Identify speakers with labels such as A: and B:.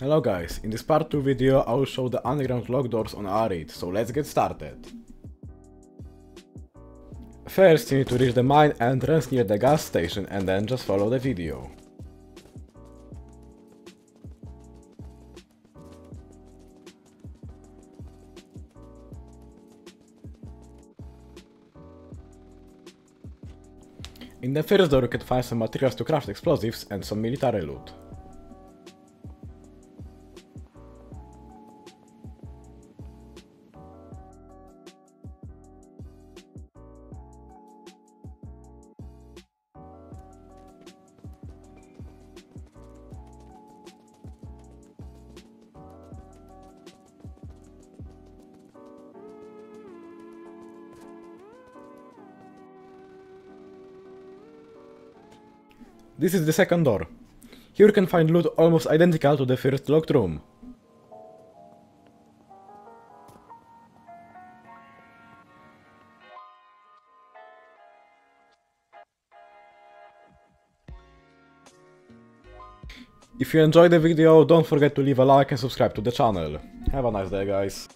A: Hello guys, in this part 2 video I will show the underground lock doors on Arid, so let's get started. First you need to reach the mine entrance near the gas station and then just follow the video. In the first door you can find some materials to craft explosives and some military loot. This is the second door. Here you can find loot almost identical to the first locked room. If you enjoyed the video, don't forget to leave a like and subscribe to the channel. Have a nice day guys.